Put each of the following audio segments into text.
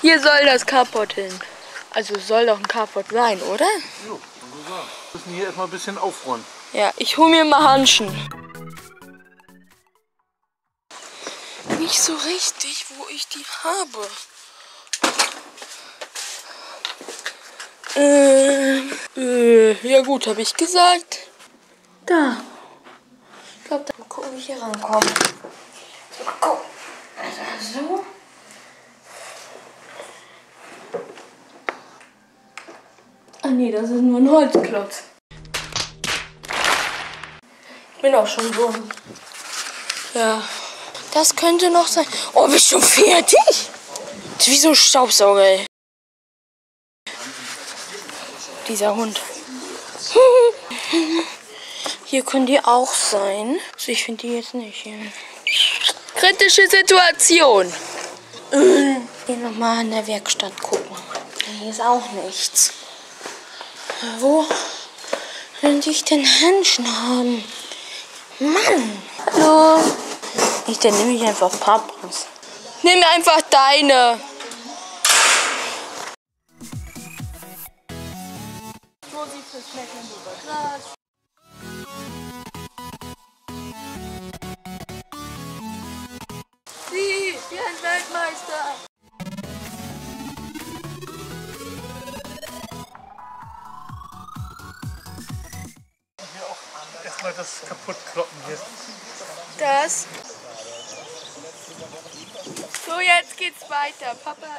Hier soll das Carport hin. Also soll doch ein Carport sein, oder? Jo, so sagen. Wir müssen hier erstmal ein bisschen aufräumen. Ja, ich hol mir mal Hanschen. Nicht so richtig, wo ich die habe. Äh, äh, ja gut, habe ich gesagt. Da. Ich glaube, dann gucken, wie ich hier rankomme. Mal gucken. Also so. Ah nee, das ist nur ein Holzklotz. Ich bin auch schon so. Ja. Das könnte noch sein. Oh, bist du fertig? Das ist wie so ein Staubsauger, ey. Dieser Hund. Hier können die auch sein. Also ich finde die jetzt nicht hier. Kritische Situation. Hier nochmal in der Werkstatt gucken. Hier ist auch nichts. Wo könnte ich denn Händchen haben? Mann! Hallo! Ich, dann nehme ich einfach Papas. Nimm einfach deine.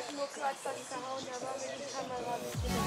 Papa hat gehauen, da war mir die Kamera nicht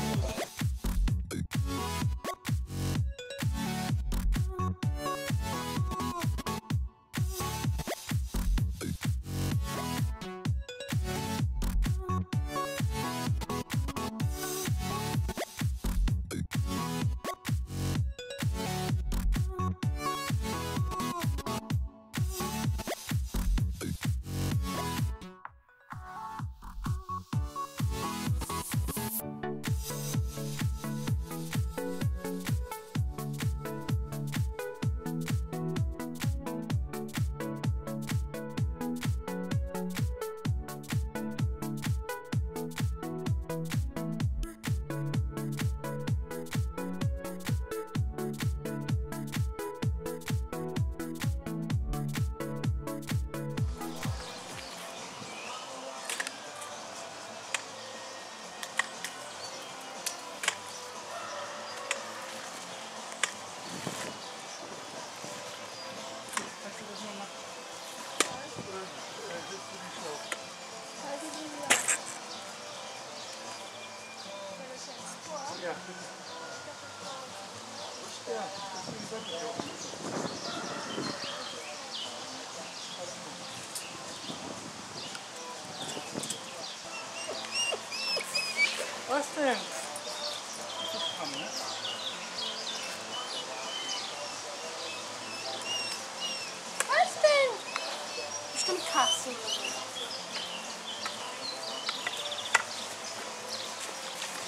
Bestimmt Katzen.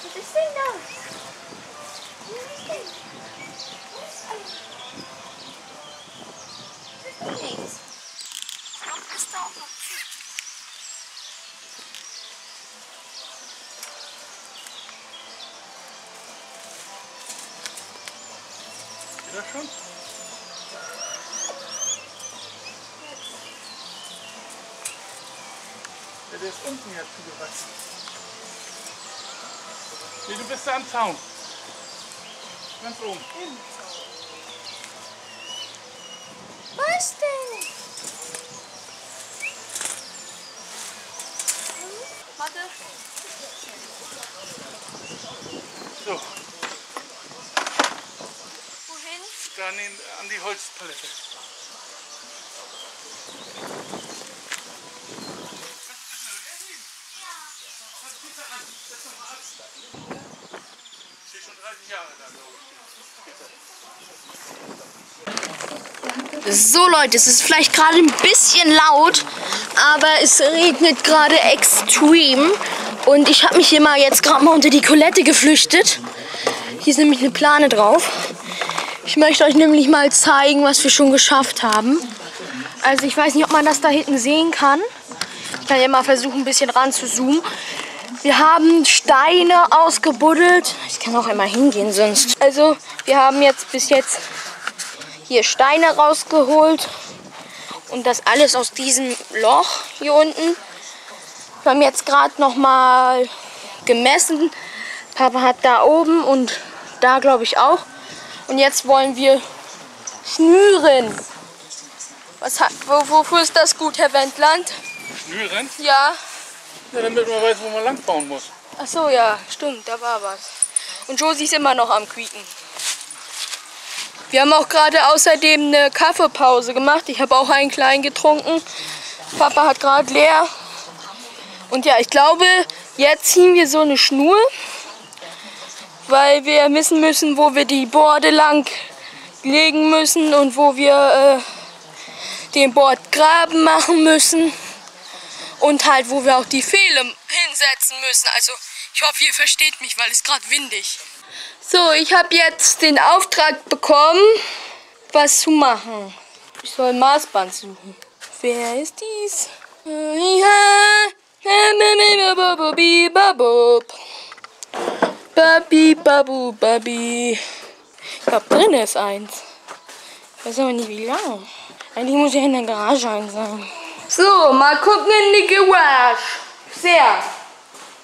Was ist denn das? Was ist denn? Was ist denn nichts? Was ist da auch noch? Wieder schon? Ja, der ist unten jetzt zugewachsen. Nee, du bist da am Zaun. Ganz oben. Was denn? Warte. So, Wohin? da an, den, an die Holzpalette. Steht schon 30 Jahre da, glaube ich. So Leute, es ist vielleicht gerade ein bisschen laut, aber es regnet gerade extrem. Und ich habe mich hier mal jetzt gerade mal unter die Kulette geflüchtet. Hier ist nämlich eine Plane drauf. Ich möchte euch nämlich mal zeigen, was wir schon geschafft haben. Also ich weiß nicht, ob man das da hinten sehen kann. Ich kann ja mal versuchen, ein bisschen ran zu zoomen. Wir haben Steine ausgebuddelt. Ich kann auch einmal hingehen sonst. Also wir haben jetzt bis jetzt hier Steine rausgeholt. Und das alles aus diesem Loch hier unten. Wir haben jetzt gerade noch mal gemessen. Papa hat da oben und da glaube ich auch. Und jetzt wollen wir schnüren. Was hat, wo, wofür ist das gut, Herr Wendland? Schnüren? Ja. Ja, damit man weiß, wo man lang bauen muss. Ach so, ja, stimmt, da war was. Und Josie ist immer noch am Quieken. Wir haben auch gerade außerdem eine Kaffeepause gemacht. Ich habe auch einen kleinen getrunken. Papa hat gerade leer. Und ja, ich glaube, jetzt ziehen wir so eine Schnur, weil wir wissen müssen, wo wir die Borde lang legen müssen und wo wir äh, den Bordgraben machen müssen und halt, wo wir auch die Pfähle hinsetzen müssen. Also ich hoffe, ihr versteht mich, weil es gerade windig. So, ich habe jetzt den Auftrag bekommen, was zu machen. Ich soll ein Maßband suchen. Wer ist dies? Babi, babu, babi. Ich glaube, drin ist eins. Ich weiß aber nicht, wie lang. Eigentlich muss ich in der Garage eins sein. So, mal gucken in die Garage. Sehr.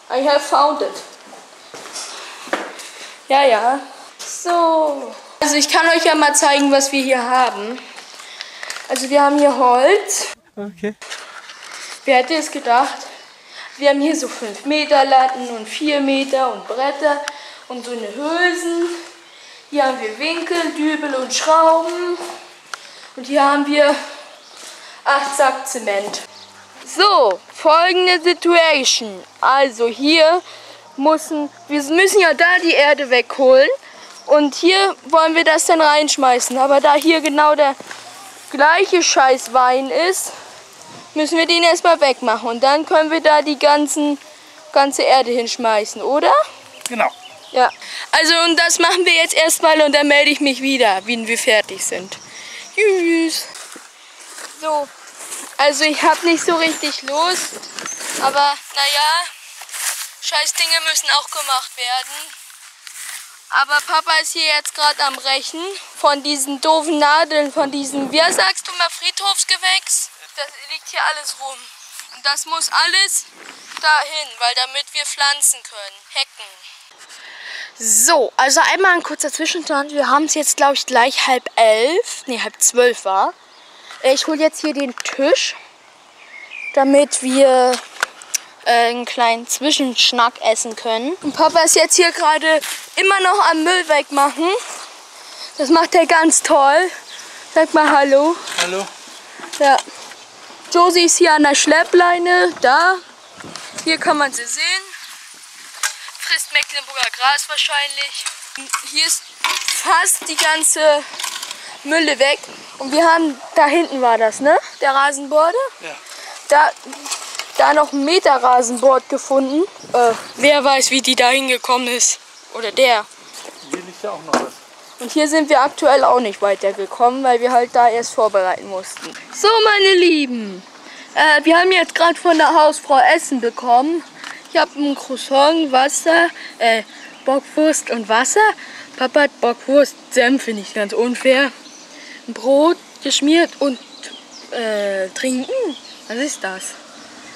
I have found it. Ja, ja. So. Also ich kann euch ja mal zeigen, was wir hier haben. Also wir haben hier Holz. Okay. Wer hätte es gedacht? Wir haben hier so 5 Meter Latten und 4 Meter und Bretter und so eine Hülsen. Hier haben wir Winkel, Dübel und Schrauben. Und hier haben wir 8 Sack Zement. So, folgende Situation. Also hier müssen, wir müssen ja da die Erde wegholen. Und hier wollen wir das dann reinschmeißen. Aber da hier genau der gleiche Scheiß Wein ist, müssen wir den erstmal wegmachen. Und dann können wir da die ganzen, ganze Erde hinschmeißen, oder? Genau. Ja. Also und das machen wir jetzt erstmal und dann melde ich mich wieder, wenn wir fertig sind. Tschüss. So, also ich habe nicht so richtig Lust, aber naja, scheiß Dinge müssen auch gemacht werden. Aber Papa ist hier jetzt gerade am Rechen von diesen doofen Nadeln, von diesem, wie sagst du mal, Friedhofsgewächs? Das liegt hier alles rum. Und das muss alles dahin, weil damit wir pflanzen können, hecken. So, also einmal ein kurzer Zwischenstand. Wir haben es jetzt, glaube ich, gleich halb elf, nee, halb zwölf war. Ich hole jetzt hier den Tisch, damit wir einen kleinen Zwischenschnack essen können. Und Papa ist jetzt hier gerade immer noch am Müll wegmachen. Das macht er ganz toll. Sag mal Hallo. Hallo. Ja. Josie ist hier an der Schleppleine. Da. Hier kann man sie sehen. Frisst Mecklenburger Gras wahrscheinlich. Hier ist fast die ganze Mülle weg. Und wir haben, da hinten war das, ne? Der Rasenborde. Ja. Da, da noch ein Meter Rasenbord gefunden. Äh, wer weiß, wie die da hingekommen ist. Oder der. Hier liegt ja auch noch was. Und hier sind wir aktuell auch nicht weitergekommen, weil wir halt da erst vorbereiten mussten. So, meine Lieben. Äh, wir haben jetzt gerade von der Hausfrau Essen bekommen. Ich habe ein Croissant, Wasser, äh, Bockwurst und Wasser. Papa hat Bockwurst, Senf, finde ich ganz unfair. Ein Brot geschmiert und äh, trinken. Was ist das?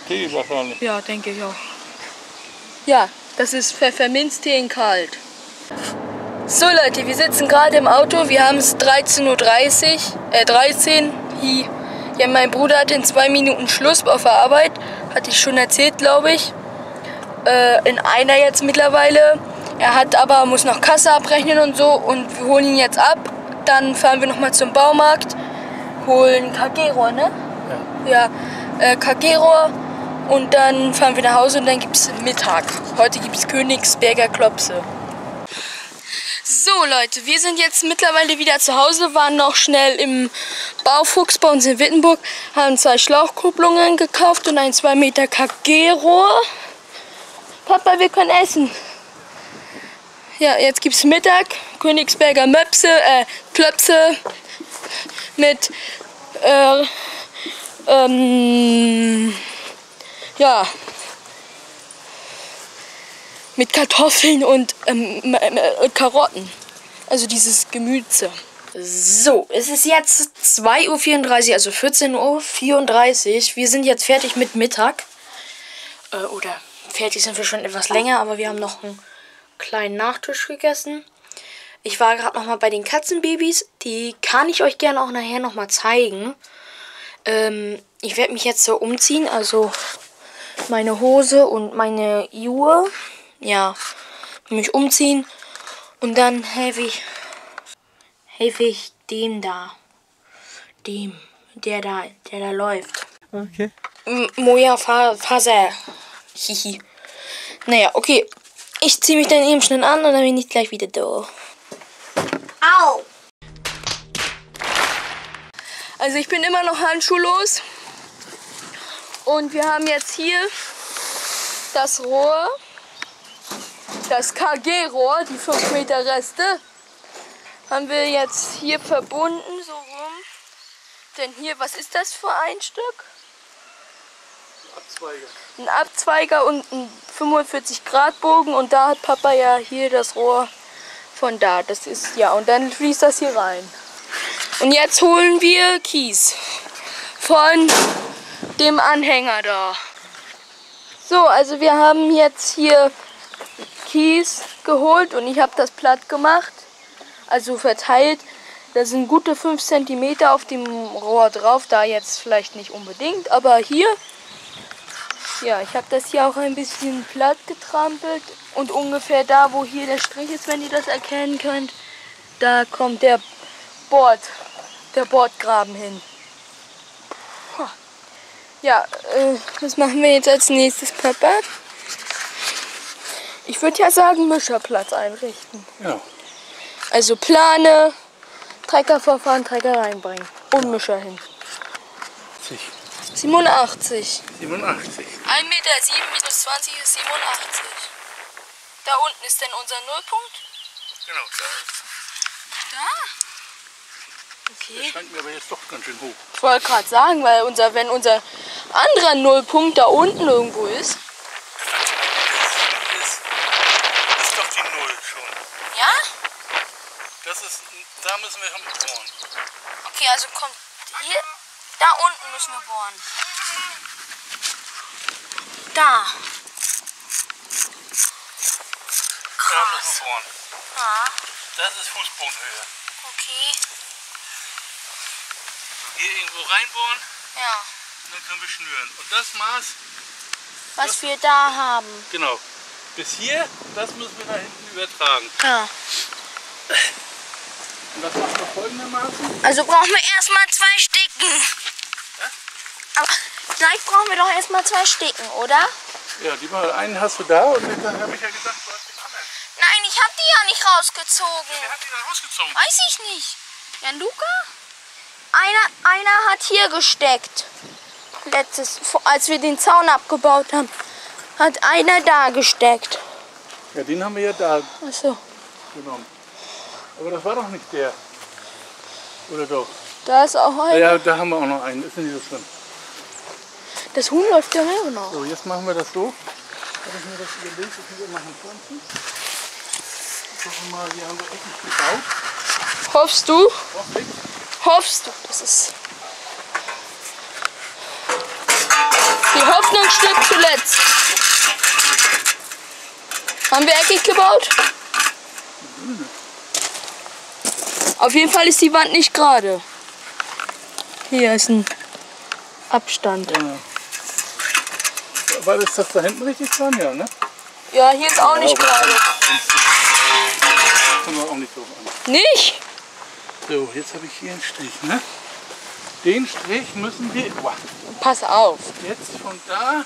Tee wahrscheinlich. Ja, denke ich auch. Ja, das ist Pfefferminztee in kalt. So Leute, wir sitzen gerade im Auto. Wir haben es 13.30 Uhr, äh 13. Hi. Ja, mein Bruder hat in zwei Minuten Schluss auf der Arbeit. Hatte ich schon erzählt, glaube ich. Äh, in einer jetzt mittlerweile. Er hat aber, muss noch Kasse abrechnen und so. Und wir holen ihn jetzt ab. Dann fahren wir nochmal zum Baumarkt. Holen KG-Rohr, ne? Ja. Ja, äh, KG-Rohr. Und dann fahren wir nach Hause und dann gibt es Mittag. Heute gibt es Königsberger Klopse. So Leute, wir sind jetzt mittlerweile wieder zu Hause, waren noch schnell im Baufuchs bei uns in Wittenburg, haben zwei Schlauchkupplungen gekauft und ein 2 Meter KG-Rohr. Papa, wir können essen. Ja, jetzt gibt es Mittag, Königsberger Möpse, äh, Klöpse mit, äh, ähm, ja, Mit Kartoffeln und ähm, äh, Karotten. Also dieses Gemüse. So, es ist jetzt 2.34 Uhr, also 14.34 Uhr. Wir sind jetzt fertig mit Mittag. Äh, oder fertig sind wir schon etwas länger, aber wir haben noch einen kleinen Nachtisch gegessen. Ich war gerade noch mal bei den Katzenbabys. Die kann ich euch gerne auch nachher noch mal zeigen. Ähm, ich werde mich jetzt so umziehen, also meine Hose und meine Uhr. Ja, mich umziehen. Und dann helfe ich, helfe ich dem da. Dem, der da, der da läuft. Okay. M Moja Fa Faser. Hihi. Naja, okay. Ich ziehe mich dann eben schnell an und dann bin ich gleich wieder da. Au! Also ich bin immer noch handschuhlos. Und wir haben jetzt hier das Rohr, das KG-Rohr, die 5 Meter Reste, haben wir jetzt hier verbunden, so rum. Denn hier, was ist das für ein Stück? Abzweige. Ein Abzweiger und ein 45 Grad Bogen und da hat Papa ja hier das Rohr von da. Das ist ja und dann fließt das hier rein. Und jetzt holen wir Kies von dem Anhänger da. So, also wir haben jetzt hier Kies geholt und ich habe das platt gemacht, also verteilt. Da sind gute 5 cm auf dem Rohr drauf, da jetzt vielleicht nicht unbedingt, aber hier, ja, ich habe das hier auch ein bisschen platt getrampelt und ungefähr da, wo hier der Strich ist, wenn ihr das erkennen könnt, da kommt der Bord, der Bordgraben hin. Ja, äh, was machen wir jetzt als nächstes, Papa? Ich würde ja sagen, Mischerplatz einrichten. Ja. Also Plane, Trecker vorfahren, Trecker reinbringen. Und Mischer hin. 87. 87. 1 Meter 7 minus 20 ist 87. Da unten ist denn unser Nullpunkt? Genau, da Da? Das Okay. scheint mir aber jetzt doch ganz schön hoch. Ich wollte gerade sagen, weil unser, wenn unser anderer Nullpunkt da unten irgendwo ist. Ist, ist doch die Null schon. Ja? Das ist, da müssen wir schon bohren. Okay, also kommt hier. Da unten müssen wir bohren. Da. Da müssen wir bohren. Ah, Das ist Fußbodenhöhe. okay. Hier irgendwo reinbohren Ja. und dann können wir schnüren. Und das Maß, Was wir da haben. genau, bis hier, das müssen wir da hinten übertragen. Ja. Und das machen wir folgendermaßen. Also brauchen wir erstmal zwei Sticken. Aber vielleicht brauchen wir doch erstmal zwei Sticken, oder? Ja, die mal einen hast du da und dann habe ich ja gesagt, du hast den anderen. Nein, ich habe die ja nicht rausgezogen. Wer hat die da rausgezogen? Weiß ich nicht. Ja, Luca? Einer, einer hat hier gesteckt. Letztes, als wir den Zaun abgebaut haben, hat einer da gesteckt. Ja, den haben wir ja da Achso, genommen. Aber das war doch nicht der. Oder doch? da ist auch einer. Ja, da haben wir auch noch einen. Ist nicht so schlimm. Das Huhn läuft ja immer noch. So, jetzt machen wir das so. Habe ich mir das überlegt, dass wir machen Pflanzen. Ich hoffe mal, wir haben wir richtig gebaut. Hoffst du? Hoffentlich. Hoffst du? Das ist. Die Hoffnung stirbt zuletzt. Haben wir eckig gebaut? Auf jeden Fall ist die Wand nicht gerade. Hier ist ein Abstand. Ja. Weil ist das da hinten richtig dran? Ja, ne? Ja, hier ist auch nicht gerade. Kommen wir auch nicht drauf an. Nicht? So, jetzt habe ich hier einen Strich, ne? Den Strich müssen wir Pass auf. jetzt von da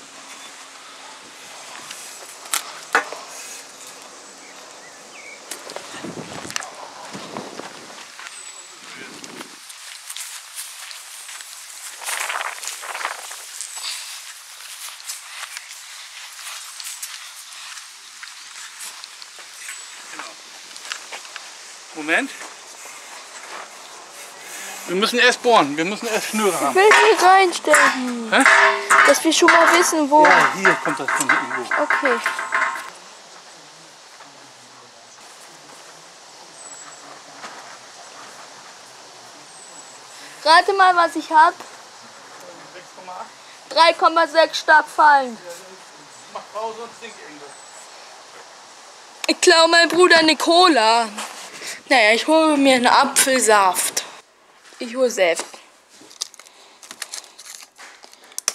Wir müssen erst bohren, wir müssen erst Schnüre haben. Ich will sie reinstecken. Hä? Dass wir schon mal wissen, wo. Ja, hier kommt das von hinten. Okay. Rate mal, was ich hab. 3,6 stark fallen. Mach Pause und trink irgendwas. Ich klaue meinem Bruder eine Cola. Naja, ich hole mir einen Apfelsaft. Ich hole Saft.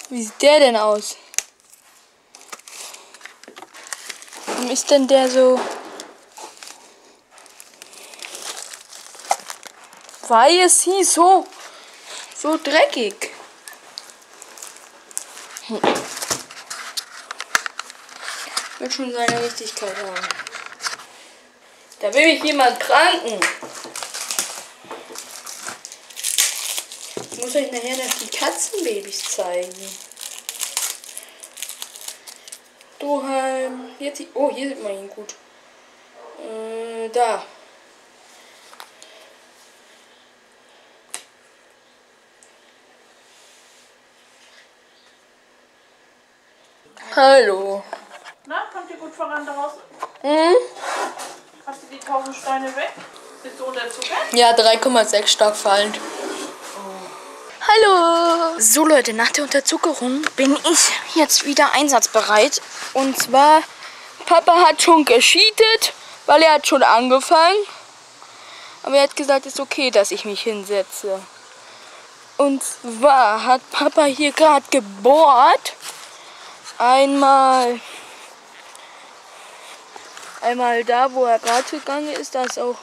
Wie sieht der denn aus? Warum ist denn der so... Weil es hieß so... so dreckig. Hm. Wird schon seine Richtigkeit haben. Da will mich jemand kranken. Muss euch nachher noch die Katzenbabys zeigen. Duheim. Jetzt, oh, hier sieht man ihn gut. Äh, da. Hallo. Na, kommt ihr gut voran daraus? Hm? Hast du die 1000 Steine weg? Bist du unter Zucker? Ja, 3,6 stark fallend. Hallo! So Leute, nach der Unterzuckerung bin ich jetzt wieder einsatzbereit. Und zwar, Papa hat schon gescheatet, weil er hat schon angefangen. Aber er hat gesagt, es ist okay, dass ich mich hinsetze. Und zwar hat Papa hier gerade gebohrt. Einmal, einmal da, wo er gerade gegangen ist, da ist auch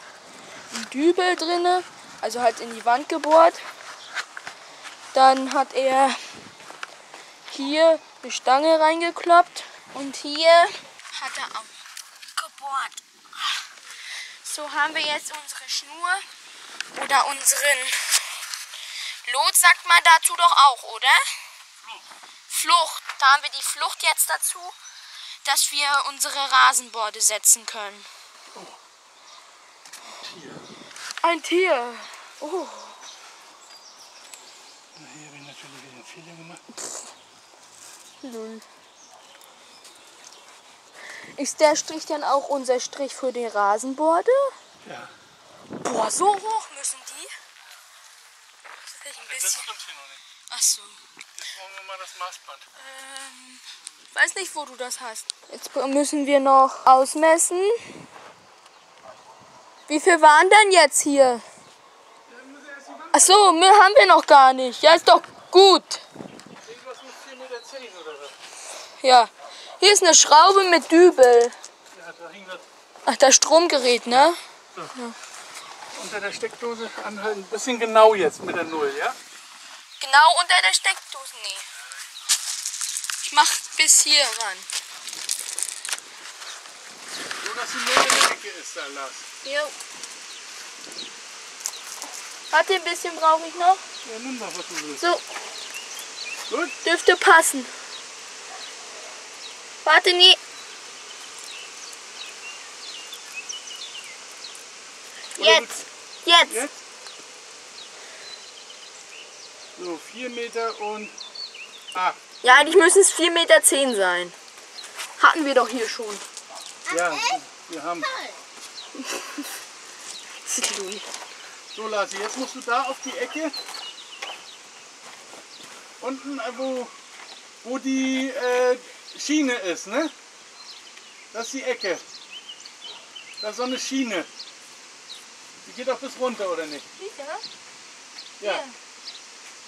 ein Dübel drinne, also halt in die Wand gebohrt. Dann hat er hier eine Stange reingekloppt und hier hat er auch gebohrt. So haben wir jetzt unsere Schnur oder unseren Lot, sagt man dazu doch auch, oder? Flucht. Da haben wir die Flucht jetzt dazu, dass wir unsere Rasenborde setzen können. Tier. Ein Tier. Oh. Na, hier habe ich natürlich wieder einen Fehler gemacht. Lul. Ist der Strich dann auch unser Strich für die Rasenborde? Ja. Boah, so hoch müssen die? Das ist ein Das bisschen. stimmt hier noch nicht. Ach so. Jetzt brauchen wir mal das Maßband. Ähm, weiß nicht, wo du das hast. Jetzt müssen wir noch ausmessen. Wie viel waren denn jetzt hier? Ach so, mehr haben wir noch gar nicht. Ja, ist doch gut. Irgendwas 4,10 Meter zehn oder was? Ja. Hier ist eine Schraube mit Dübel. Ja, da hing das Ach, das Stromgerät, ne? unter der Steckdose anhalten. Ein bisschen genau jetzt mit der Null, ja? Genau unter der Steckdose, nee. Ich mach bis hier ran. So, dass die Null in der Ecke ist, da Lars. Jo. Warte, ein bisschen brauche ich noch. Ja, nimm doch, was du willst. So, Gut? dürfte passen. Warte, nee. Jetzt. Jetzt. Jetzt? So, 4 Meter und 8. Ja, eigentlich müssen es 4,10 Meter sein. Hatten wir doch hier schon. Ja, wir haben. Louis. So, Lasi, jetzt musst du da auf die Ecke. Unten, äh, wo, wo die äh, Schiene ist, ne? Das ist die Ecke. Da ist so eine Schiene. Die geht auch bis runter, oder nicht? Sicher? Ja.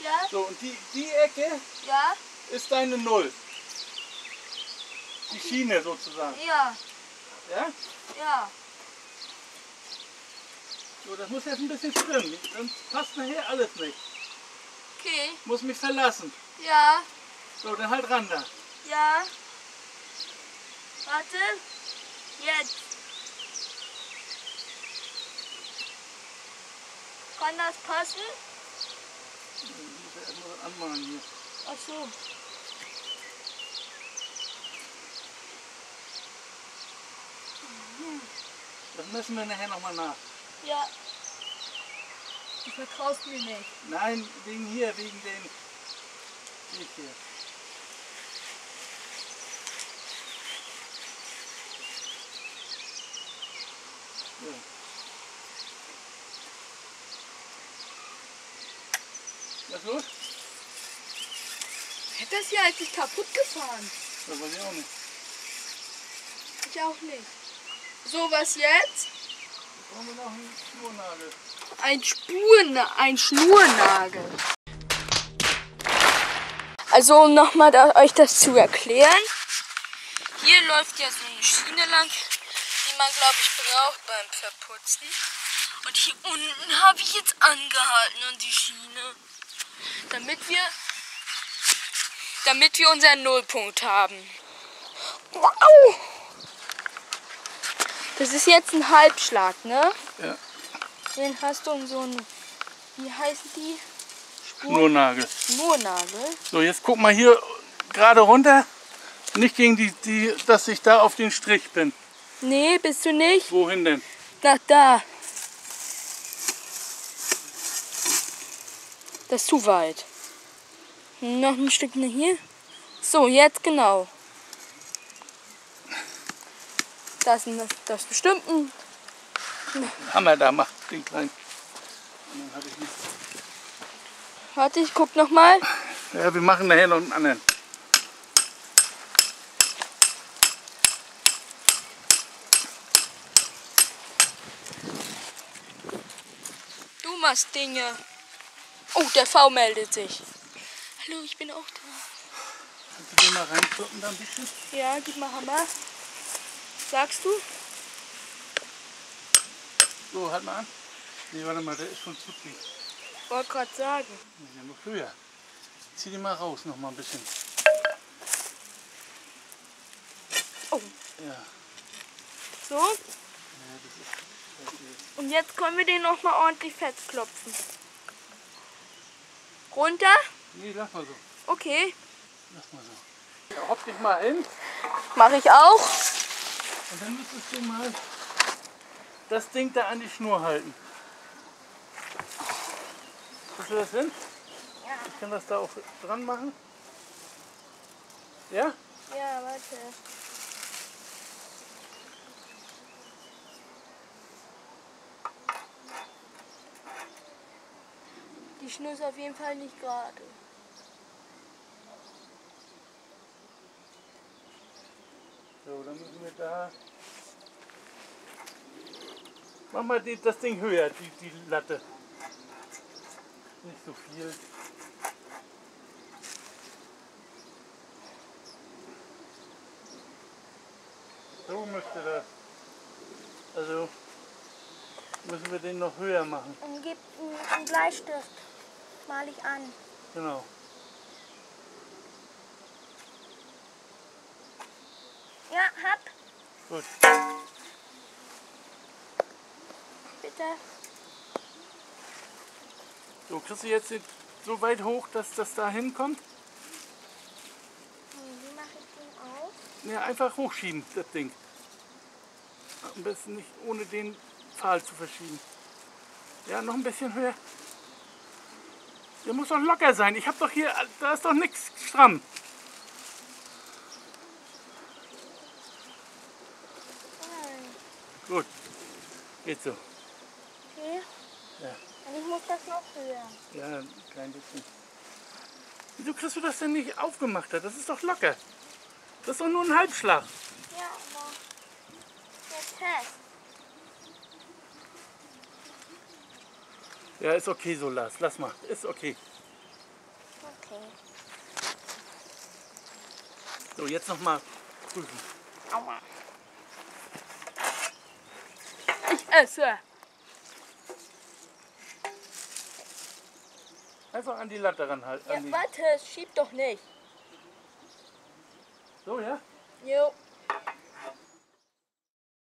Ja, So, und die, die Ecke ja, ist deine Null. Die Schiene sozusagen. ja, Ja? ja. So, das muss jetzt ein bisschen stimmen. Sonst passt nachher alles nicht. Okay. Muss mich verlassen. Ja, So, dann halt ran da. ja. Warte. Jetzt. Kann das passen? Ich muss ja erstmal was anmalen hier. Ach so. Das messen wir nachher nochmal nach. Ja. Du vertraust mir nicht. Nein, wegen hier, wegen den. Nicht hier. So. Was los? Hätte das hier eigentlich kaputt gefahren? Das weiß ich auch nicht. Ich auch nicht. So, was jetzt? Brauchen wir noch einen Schnurnagel? Ein Spuren, ein Schnurnagel. Also um nochmal da, euch das zu erklären. Hier läuft ja so eine Schiene lang, die man glaube ich braucht beim Verputzen. Und hier unten habe ich jetzt angehalten an die Schiene. Damit wir, damit wir unseren Nullpunkt haben. Wow! Das ist jetzt ein Halbschlag, ne? Ja. Den hast du in so einen, wie heißen die? Schnurnagel. Schnurnagel. So, jetzt guck mal hier gerade runter. Nicht gegen die, die, dass ich da auf den Strich bin. Nee, bist du nicht? Wohin denn? Nach da. Das ist zu weit. Noch ein Stück hier. So, jetzt genau. Das ist das bestimmt ein Hammer da macht, den kleinen. Warte, ich guck noch mal. Ja, wir machen nachher noch einen anderen. Du machst Dinge. Oh, der V meldet sich. Hallo, ich bin auch da. Kannst du den mal reinkloppen da ein bisschen? Ja, gib mal Hammer. Sagst du? So, halt mal an. Nee, warte mal, der ist schon zu tief. Wollte gerade sagen. Ja, noch höher. Zieh den mal raus noch mal ein bisschen. Oh. Ja. So. Und jetzt können wir den noch mal ordentlich festklopfen. Runter? Nee, lass mal so. Okay. Lass mal so. Ja, hopp dich mal hin. Mache ich auch. Und dann müsstest du mal das Ding da an die Schnur halten. Kriegst du das hin? Ja. Ich kann das da auch dran machen. Ja? Ja, warte. Die Schnur ist auf jeden Fall nicht gerade. So, dann müssen wir da. Mach mal die, das Ding höher, die, die Latte. Nicht so viel. So müsste das. Also müssen wir den noch höher machen. Und gib einen Bleistift. Mal ich an. Genau. Ja, hab. Gut. Bitte. So, kriegst du jetzt so weit hoch, dass das da hinkommt? Hm, Wie mache ich den auf? Ja, einfach hochschieben, das Ding. Am besten nicht ohne den Pfahl zu verschieben. Ja, noch ein bisschen höher. Der muss doch locker sein. Ich habe doch hier, da ist doch nichts stramm. Nein. Gut, geht so. Okay. Ja. Und ich muss das noch höher. Ja, ein klein bisschen. Wieso kriegst du das denn nicht aufgemacht? Das ist doch locker. Das ist doch nur ein Halbschlag. Ja, aber jetzt fest. Ja, ist okay so, Lars. Lass mal. Ist okay. Okay. So, jetzt noch mal prüfen. Aua. Ich esse. Einfach an die Latte ranhalten. Ja, warte, schieb doch nicht. so, ja? Jo.